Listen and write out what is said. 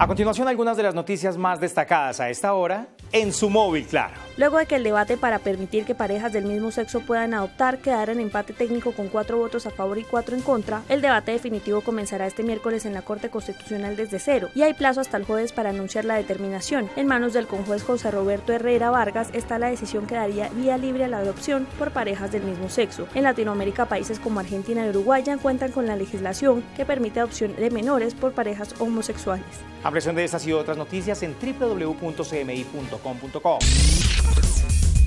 A continuación, algunas de las noticias más destacadas a esta hora en su móvil, claro. Luego de que el debate para permitir que parejas del mismo sexo puedan adoptar quedara en empate técnico con cuatro votos a favor y cuatro en contra, el debate definitivo comenzará este miércoles en la Corte Constitucional desde cero y hay plazo hasta el jueves para anunciar la determinación. En manos del conjuez José Roberto Herrera Vargas está la decisión que daría vía libre a la adopción por parejas del mismo sexo. En Latinoamérica, países como Argentina y Uruguay ya cuentan con la legislación que permite adopción de menores por parejas homosexuales. Ampliación de estas y otras noticias en www.cmi.com.co. Podcast.